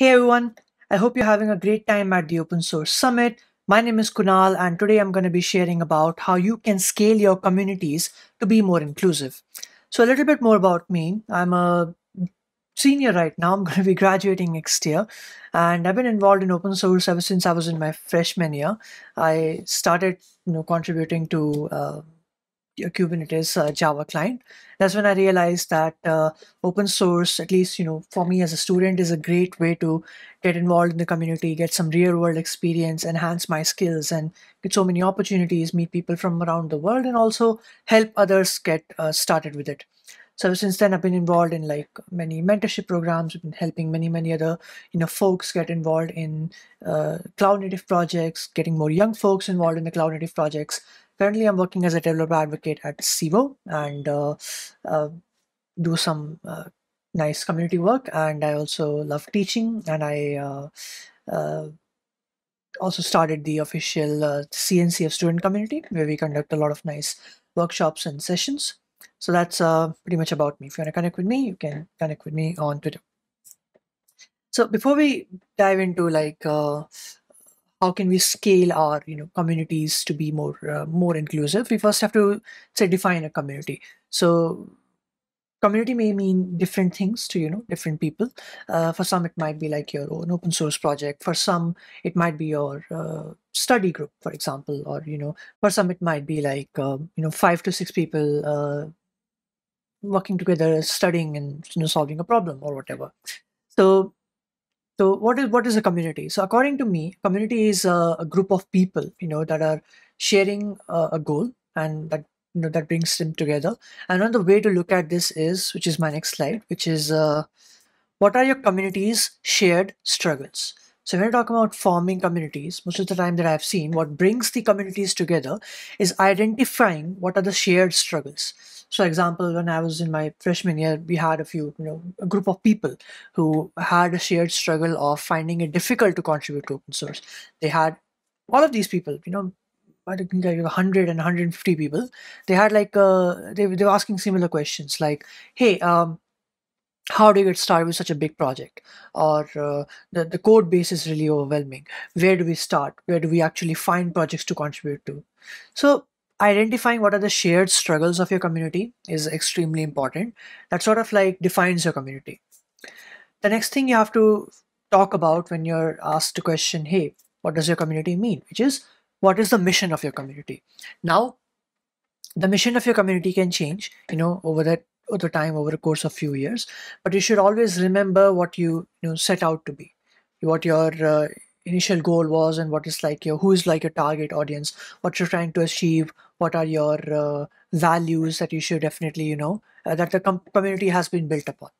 Hey everyone, I hope you're having a great time at the Open Source Summit. My name is Kunal and today I'm going to be sharing about how you can scale your communities to be more inclusive. So a little bit more about me. I'm a senior right now. I'm going to be graduating next year and I've been involved in open source ever since I was in my freshman year. I started you know, contributing to uh, Kubernetes uh, Java client. That's when I realized that uh, open source, at least you know, for me as a student, is a great way to get involved in the community, get some real world experience, enhance my skills, and get so many opportunities, meet people from around the world, and also help others get uh, started with it. So since then, I've been involved in like many mentorship programs. I've been helping many, many other you know folks get involved in uh, cloud native projects, getting more young folks involved in the cloud native projects, currently I'm working as a developer advocate at Civo and uh, uh, do some uh, nice community work. And I also love teaching, and I uh, uh, also started the official uh, CNCF student community where we conduct a lot of nice workshops and sessions. So that's pretty much about me. If you want to connect with me, you can connect with me on Twitter. So before we dive into like how can we scale our you know communities to be more uh, more inclusive? We first have to say define a community. So community may mean different things to you know different people. Uh, for some it might be like your own open source project. For some it might be your uh, study group for example or you know for some it might be like um, you know five to six people uh, working together studying and you know solving a problem or whatever. So so what is what is a community? So according to me, community is a, a group of people, you know, that are sharing a, a goal and that you know that brings them together. And another way to look at this is, which is my next slide, which is uh, what are your community's shared struggles? So when I talk about forming communities, most of the time that I've seen, what brings the communities together is identifying what are the shared struggles. So, example, when I was in my freshman year, we had a few, you know, a group of people who had a shared struggle of finding it difficult to contribute to open source. They had all of these people, you know, I think like 100 and 150 people. They had like, uh, they, they were asking similar questions like, hey, um, how do you get started with such a big project or uh, the, the code base is really overwhelming where do we start where do we actually find projects to contribute to so identifying what are the shared struggles of your community is extremely important. That sort of like defines your community. The next thing you have to talk about when you're asked a question, hey, what does your community mean? Which is, what is the mission of your community? Now, the mission of your community can change, you know, over that over time, over the course of few years, but you should always remember what you, you know, set out to be, what your uh, initial goal was and what is like your who is like your target audience what you're trying to achieve what are your uh, values that you should definitely you know uh, that the com- community has been built upon.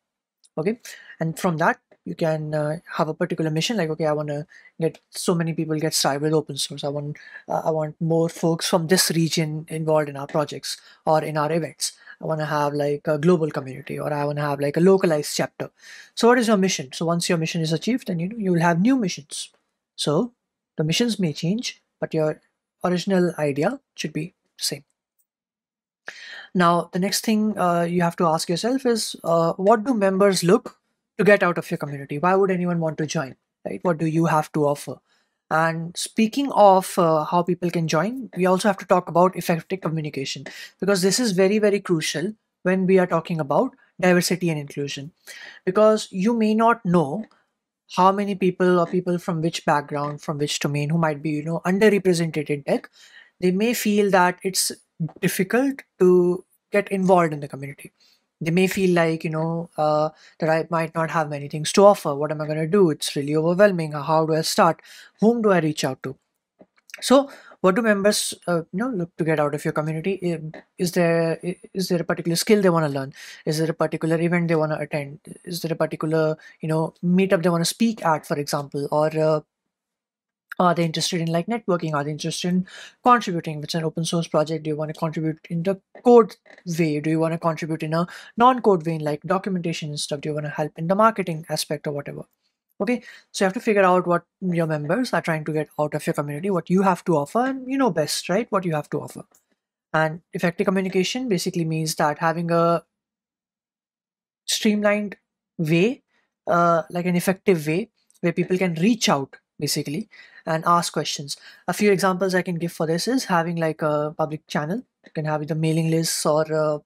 Okay? And from that you can uh, have a particular mission like okay i want to get so many people get started with open source. I want uh, i want more folks from this region involved in our projects or in our events I want to have like a global community or I want to have like a localized chapter. So what is your mission? So once your mission is achieved, then you know you will have new missions. So the missions may change, but your original idea should be same. Now, the next thing uh, you have to ask yourself is uh, what do members look to get out of your community? Why would anyone want to join? Right? What do you have to offer? And speaking of uh, how people can join, we also have to talk about effective communication because this is very, very crucial when we are talking about diversity and inclusion. Because you may not know how many people or people from which background from which domain who might be you know underrepresented in tech they may feel that it's difficult to get involved in the community they may feel like you know uh, that i might not have many things to offer. What am i going to do? It's really overwhelming. How do i start? Whom do i reach out to? So what do members uh, you know look to get out of your community? Is there is there a particular skill they want to learn? Is there a particular event they want to attend? Is there a particular you know meetup they want to speak at for example? Or uh, are they interested in like networking? Are they interested in contributing? It's an open source project do you want to contribute in the code way? Do you want to contribute in a non-code way in like documentation and stuff? Do you want to help in the marketing aspect or whatever? Okay so you have to figure out what your members are trying to get out of your community what you have to offer and you know best right what you have to offer. And effective communication basically means that having a streamlined way uh, like an effective way where people can reach out basically and ask questions. A few examples I can give for this is having like a public channel. You can have either mailing lists or uh,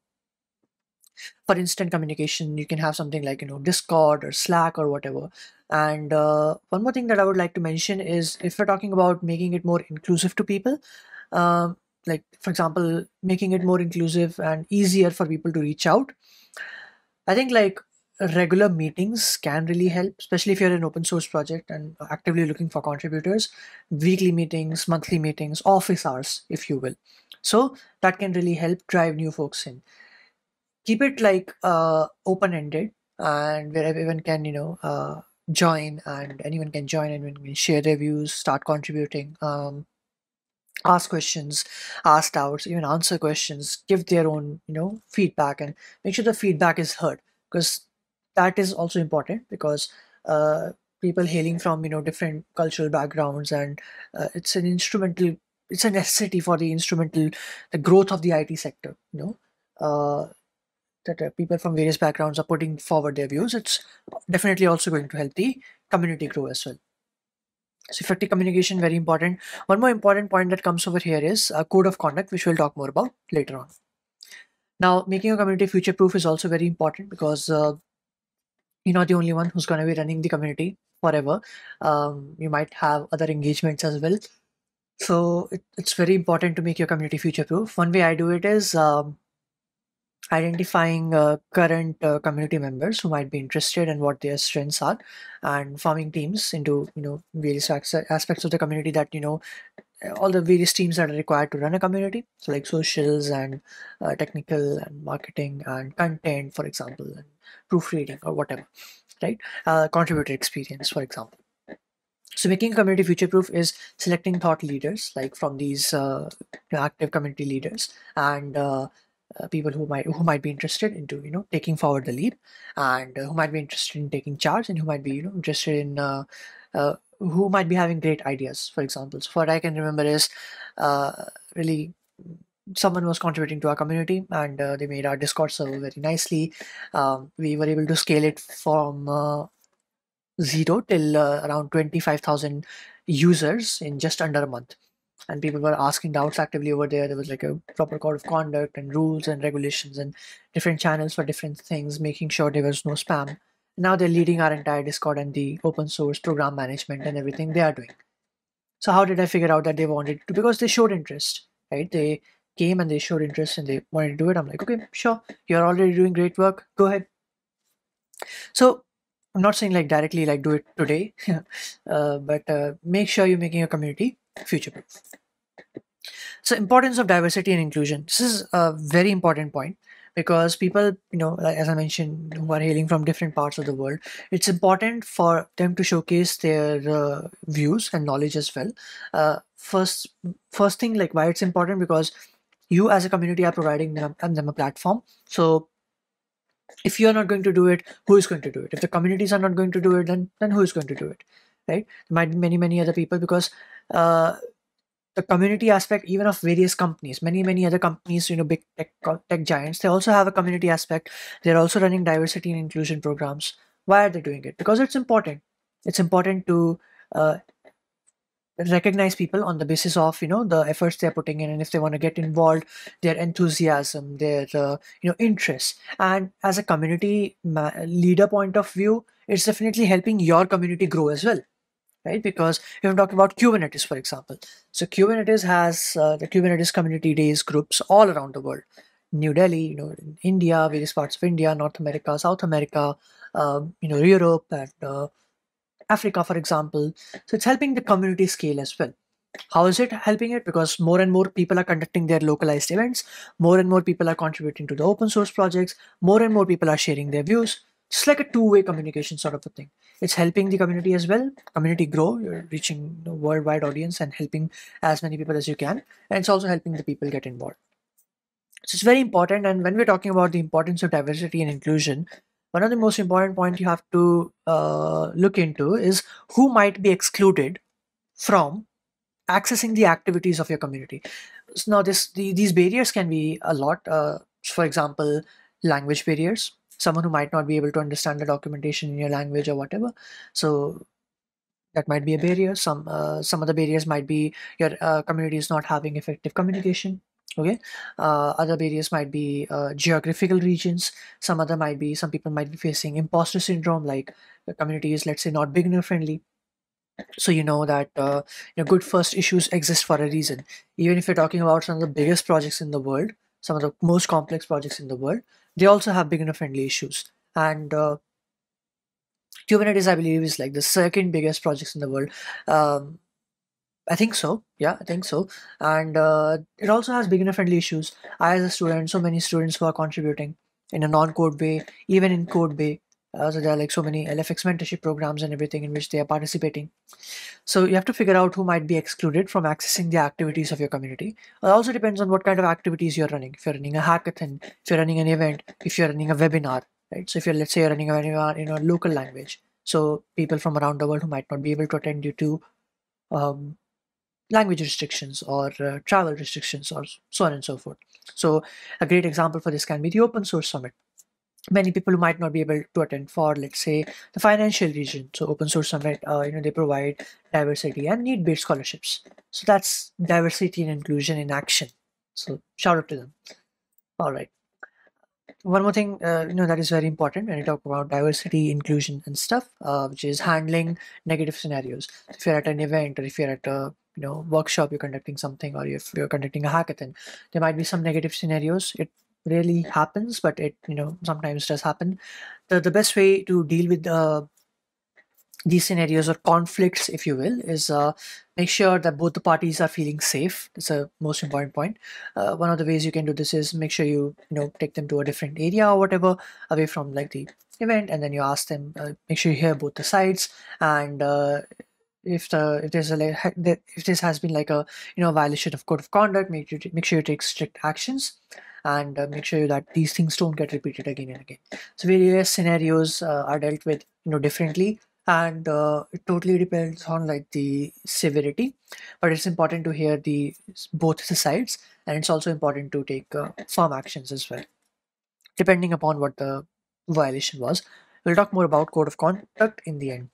for instant communication, you can have something like you know Discord or Slack or whatever. And uh, one more thing that I would like to mention is if we're talking about making it more inclusive to people, um, like for example, making it more inclusive and easier for people to reach out. I think like regular meetings can really help, especially if you're an open source project and actively looking for contributors. Weekly meetings, monthly meetings, office hours, if you will. So that can really help drive new folks in. Keep it like uh, open ended and where everyone can, you know, uh, join and anyone can join and share their views, start contributing. Um, ask questions ask doubts even answer questions give their own you know feedback and make sure the feedback is heard because that is also important because uh, people hailing from you know different cultural backgrounds and uh, it's an instrumental it's a necessity for the instrumental the growth of the IT sector you know? Uh, that uh, people from various backgrounds are putting forward their views. It's definitely also going to help the community grow as well. So effective communication very important. One more important point that comes over here is a code of conduct which we'll talk more about later on. Now making a community future proof is also very important because uh, you're not the only one who's going to be running the community forever. Um, you might have other engagements as well. So it, it's very important to make your community future proof. One way I do it is um, identifying uh, current uh, community members who might be interested and what their strengths are and forming teams into you know various aspects of the community that you know all the various teams that are required to run a community so like socials and uh, technical and marketing and content for example proofreading or whatever right? Uh, contributor experience for example. So making a community future proof is selecting thought leaders like from these uh, active community leaders and uh, uh, people who might who might be interested into you know taking forward the lead and uh, who might be interested in taking charge and who might be you know interested in uh, uh who might be having great ideas for example. So what i can remember is really someone was contributing to our community and uh, they made our discord server very nicely um, we were able to scale it from zero till around 25000 users in just under a month and people were asking doubts actively over there. There was like a proper code of conduct and rules and regulations and different channels for different things, making sure there was no spam. Now they're leading our entire Discord and the open source program management and everything they are doing. So how did I figure out that they wanted to? Because they showed interest, right? They came and they showed interest and they wanted to do it. I'm like, okay, sure, you're already doing great work. Go ahead. So I'm not saying like directly like do it today, uh, but uh, make sure you're making a community future proof. So importance of diversity and inclusion. This is a very important point because people, you know, as I mentioned, who are hailing from different parts of the world, it's important for them to showcase their uh, views and knowledge as well. Uh, first, first thing, like why it's important because you as a community are providing them, them a platform. So if you're not going to do it, who is going to do it? If the communities are not going to do it, then then who is going to do it? Right? There might be many many other people because uh, the community aspect even of various companies many many other companies you know big tech, tech giants they also have a community aspect they're also running diversity and inclusion programs why are they doing it because it's important it's important to uh, recognize people on the basis of you know the efforts they're putting in and if they want to get involved their enthusiasm their uh, you know interests and as a community leader point of view it's definitely helping your community grow as well right? Because if I'm talking about Kubernetes, for example, so Kubernetes has uh, the Kubernetes community days groups all around the world. New Delhi, you know, in India, various parts of India, North America, South America, um, you know, Europe and uh, Africa, for example. So it's helping the community scale as well. How is it helping it? Because more and more people are conducting their localized events, more and more people are contributing to the open source projects, more and more people are sharing their views. It's like a two-way communication sort of a thing it's helping the community as well community grow you're reaching the worldwide audience and helping as many people as you can and it's also helping the people get involved so it's very important and when we're talking about the importance of diversity and inclusion one of the most important points you have to uh, look into is who might be excluded from accessing the activities of your community. So now this the, these barriers can be a lot uh, for example language barriers. Someone who might not be able to understand the documentation in your language or whatever. So that might be a barrier. Some uh, some of the barriers might be your uh, community is not having effective communication okay? Uh, other barriers might be uh, geographical regions. Some other might be some people might be facing imposter syndrome like the community is let's say not beginner friendly. So you know that uh, you know, good first issues exist for a reason. Even if you're talking about some of the biggest projects in the world some of the most complex projects in the world they also have beginner friendly issues. And uh, kubernetes i believe is like the second biggest projects in the world. Um, I think so. Yeah, I think so. And uh, it also has beginner friendly issues. I, as a student, so many students who are contributing in a non code way, even in code way. Uh, so there are like so many LFX mentorship programs and everything in which they are participating. So you have to figure out who might be excluded from accessing the activities of your community. It also depends on what kind of activities you're running. If you're running a hackathon, if you're running an event, if you're running a webinar, right? So if you're let's say you're running a webinar in a local language, so people from around the world who might not be able to attend due to um, language restrictions or uh, travel restrictions or so on and so forth. So a great example for this can be the open source summit. Many people who might not be able to attend for, let's say, the financial region. So open source summit, uh, you know, they provide diversity and need-based scholarships. So that's diversity and inclusion in action. So shout out to them. All right. One more thing, uh, you know, that is very important when you talk about diversity, inclusion, and stuff, uh, which is handling negative scenarios. If you're at an event or if you're at a you know workshop you're conducting something or if you're conducting a hackathon there might be some negative scenarios. It rarely happens but it you know sometimes does happen. The, the best way to deal with uh, these scenarios or conflicts if you will is uh, make sure that both the parties are feeling safe. That's a most important point. Uh, one of the ways you can do this is make sure you you know take them to a different area or whatever away from like the event and then you ask them uh, make sure you hear both the sides and uh, if the if there's a if this has been like a you know violation of code of conduct make you make sure you take strict actions and uh, make sure that these things don't get repeated again and again. So various scenarios uh, are dealt with you know differently and uh, it totally depends on like the severity but it's important to hear the both the sides and it's also important to take uh, firm actions as well depending upon what the violation was. We'll talk more about code of conduct in the end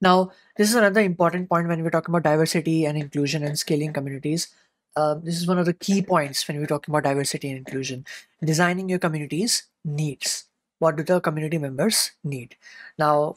now, this is another important point when we're talking about diversity and inclusion and scaling communities. Uh, this is one of the key points when we're talking about diversity and inclusion. Designing your community's needs. What do the community members need? Now,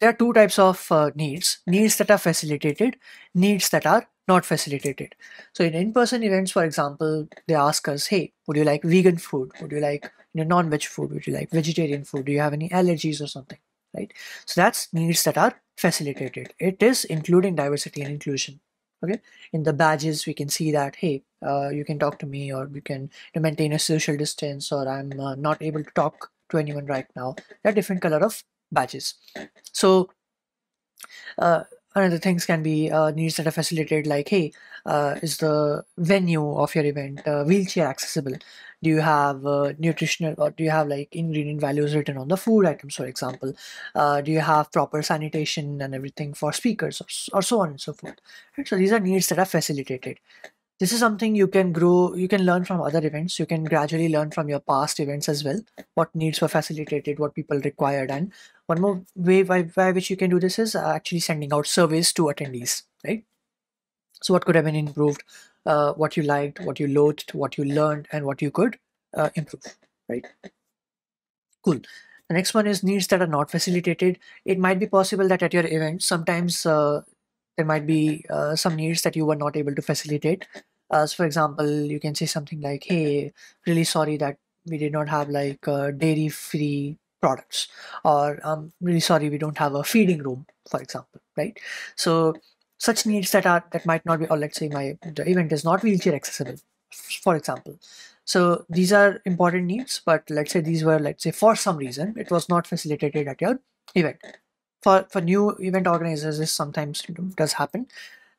there are two types of uh, needs needs that are facilitated, needs that are not facilitated. So, in in person events, for example, they ask us, Hey, would you like vegan food? Would you like you know, non veg food? Would you like vegetarian food? Do you have any allergies or something? Right. So, that's needs that are facilitated. It is including diversity and inclusion. Okay, in the badges we can see that hey, uh, you can talk to me, or you can maintain a social distance, or I'm uh, not able to talk to anyone right now. There are different color of badges. So uh, another things can be uh, needs that are facilitated like hey uh, is the venue of your event uh, wheelchair accessible do you have uh, nutritional or do you have like ingredient values written on the food items for example? Uh, do you have proper sanitation and everything for speakers or, or so on and so forth? Right? so these are needs that are facilitated. This is something you can grow you can learn from other events. You can gradually learn from your past events as well what needs were facilitated what people required and one more way by, by which you can do this is actually sending out surveys to attendees right? So what could have been improved uh, what you liked, what you loathed, what you learned, and what you could uh, improve, right? Cool. The next one is needs that are not facilitated. It might be possible that at your event, sometimes uh, there might be uh, some needs that you were not able to facilitate. Uh, so for example, you can say something like, hey, really sorry that we did not have like uh, dairy free products or i'm um, really sorry we don't have a feeding room for example right so such needs that are that might not be or let's say my the event is not wheelchair accessible for example. So these are important needs but let's say these were let's say for some reason it was not facilitated at your event. For for new event organizers this sometimes does happen.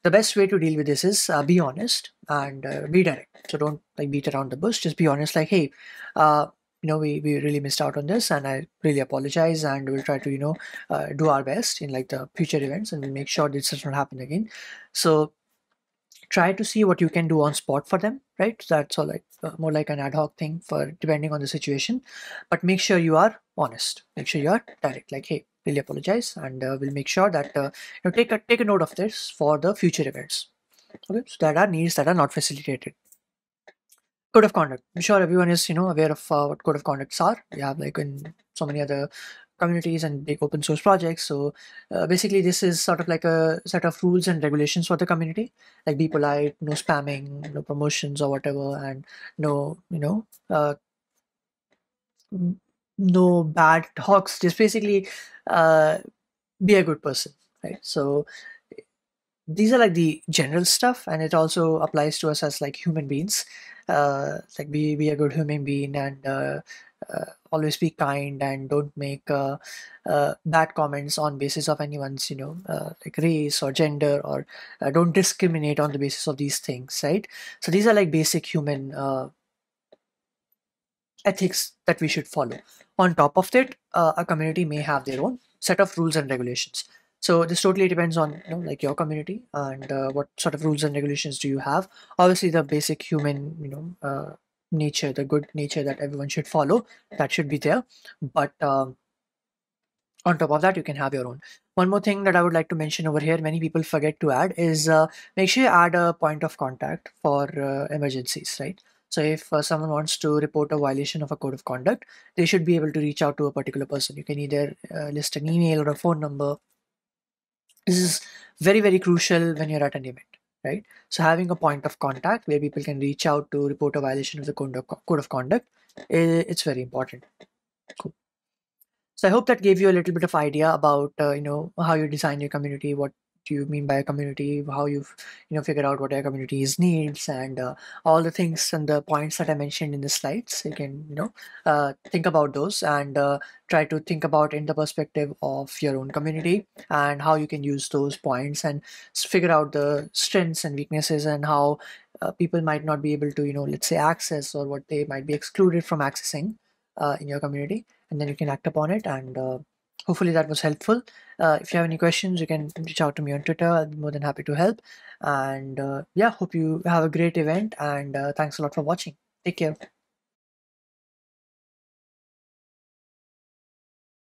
The best way to deal with this is uh, be honest and uh, be direct. So don't like beat around the bush. Just be honest like hey uh, you know we, we really missed out on this and i really apologize and we'll try to you know uh, do our best in like the future events and we'll make sure this does not happen again. So try to see what you can do on spot for them right? That's all like uh, more like an ad hoc thing for depending on the situation. But make sure you are honest. Make sure you are direct like hey really apologize and uh, we'll make sure that uh, you know take a take a note of this for the future events. Okay? So that are needs that are not facilitated code of conduct. I'm sure everyone is you know aware of uh, what code of conducts are. We have like in so many other communities and big open source projects. So uh, basically this is sort of like a set of rules and regulations for the community. Like be polite no spamming no promotions or whatever and no you know uh, no bad talks. Just basically uh, be a good person right? So these are like the general stuff and it also applies to us as like human beings uh, like be be a good human being and uh, uh, always be kind and don't make uh, uh, bad comments on basis of anyone's you know uh, like race or gender or don't discriminate on the basis of these things right? So these are like basic human ethics that we should follow. On top of that a community may have their own set of rules and regulations so this totally depends on you know like your community and uh, what sort of rules and regulations do you have. Obviously the basic human you know uh, nature the good nature that everyone should follow that should be there. But um, on top of that you can have your own. One more thing that i would like to mention over here many people forget to add is uh, make sure you add a point of contact for uh, emergencies right? So if uh, someone wants to report a violation of a code of conduct they should be able to reach out to a particular person. You can either uh, list an email or a phone number this is very very crucial when you're at an event right? So having a point of contact where people can reach out to report a violation of the code of, conduct it's very important. Cool. So i hope that gave you a little bit of idea about uh, you know how you design your community what you mean by a community how you've you know figured out what your community's needs and uh, all the things and the points that i mentioned in the slides you can you know uh, think about those and uh, try to think about in the perspective of your own community and how you can use those points and figure out the strengths and weaknesses and how uh, people might not be able to you know let's say access or what they might be excluded from accessing uh, in your community. And then you can act upon it and uh, hopefully that was helpful. Uh, if you have any questions you can reach out to me on twitter. I'll be more than happy to help. And uh, yeah hope you have a great event. And uh, thanks a lot for watching. Take care